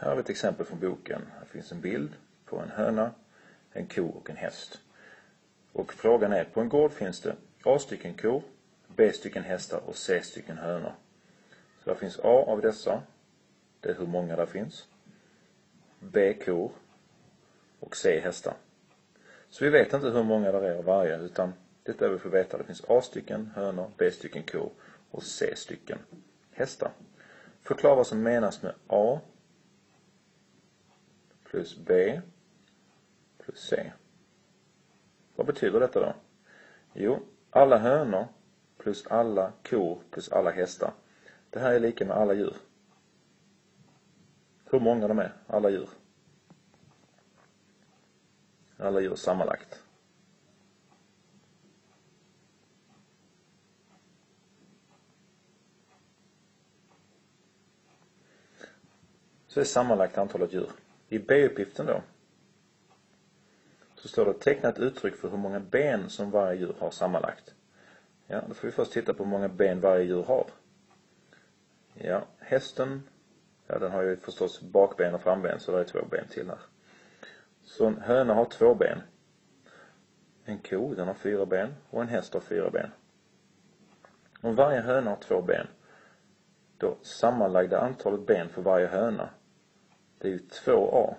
Här har vi ett exempel från boken. Här finns en bild på en höna, en ko och en häst. Och frågan är, på en gård finns det A stycken kor, B stycken hästar och C stycken hönor. Så där finns A av dessa, det är hur många där finns. B kor och C hästar. Så vi vet inte hur många där är av varje, utan detta är vi får veta. Det finns A stycken hönor, B stycken kor och C stycken hästar. Förklara vad som menas med A plus B plus C. Vad betyder detta då? Jo, alla hönor plus alla kor plus alla hästar. Det här är lika med alla djur. Hur många de är, alla djur. Alla djur sammanlagt. Så är sammanlagt antalet djur. I B-uppgiften då, så står det teckna ett uttryck för hur många ben som varje djur har sammanlagt. Ja, då får vi först titta på hur många ben varje djur har. Ja, hästen, ja den har ju förstås bakben och framben så det är två ben till här. Så en höna har två ben. En ko, den har fyra ben och en häst har fyra ben. Om varje höna har två ben, då sammanlagda antalet ben för varje höna, det är ju 2a.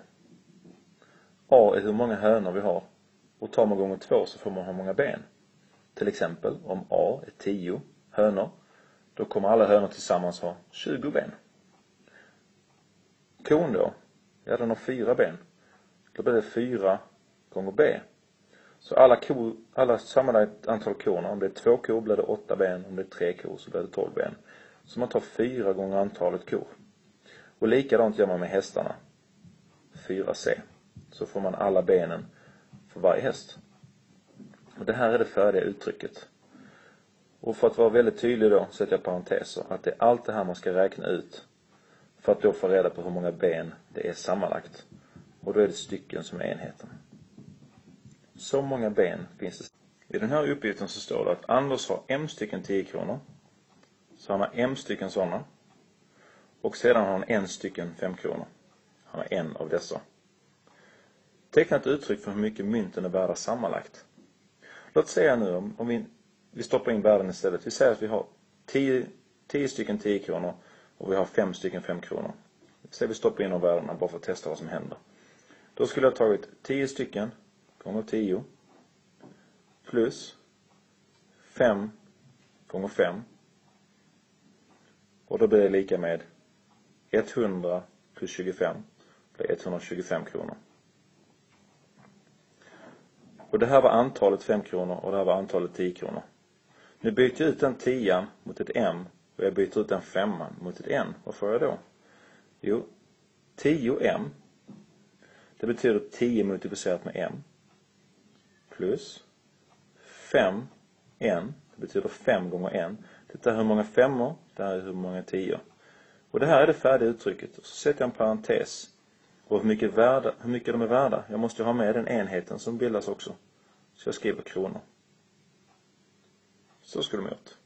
A är hur många hönor vi har och tar man gånger två så får man hur många ben. Till exempel, om A är 10 hönor, då kommer alla hönor tillsammans ha 20 ben. Kon då? Ja, den har fyra ben. Då blir det 4 gånger B. Så alla kor, alla sammanlagt antal korna, om det är två kor blir det åtta ben, om det är tre kor så blir det tolv ben. Så man tar fyra gånger antalet kor. Och likadant gör man med hästarna. 4C. Så får man alla benen för varje häst. Och det här är det färdiga uttrycket. Och för att vara väldigt tydlig då sätter jag parenteser att det är allt det här man ska räkna ut för att då få reda på hur många ben det är sammanlagt. Och då är det stycken som är enheten. Så många ben finns det. I den här uppgiften så står det att Anders har M stycken 10 kronor. Så han har M stycken sådana. Och sedan har han en stycken 5. Han har en av dessa. Teckna ett uttryck för hur mycket mynten är värda sammanlagt. Låt säga nu om, om vi, vi stoppar in värden istället. Vi säger att vi har 10, 10 stycken 10 kronor och vi har 5 stycken 5 kronor. Säg vi stoppar in de värdena bara för att testa vad som händer. Då skulle jag tagit 10 stycken gånger 10 plus 5 gånger 5 och då blir det lika med 100 plus 25 blir 125 kronor. Och det här var antalet 5 kronor och det här var antalet 10 kronor. Nu byter jag ut den 10 mot ett M och jag byter ut den 5 mot ett N. Vad får jag då? Jo, 10M. Det betyder 10 multiplicerat med M. Plus 5N. Det betyder 5 gånger N. Detta är hur många femmor, det här är hur många tior. Och det här är det färdiga uttrycket. Och så sätter jag en parentes. Och hur mycket, värda, hur mycket de är värda. Jag måste ju ha med den enheten som bildas också. Så jag skriver kronor. Så ska de gjort.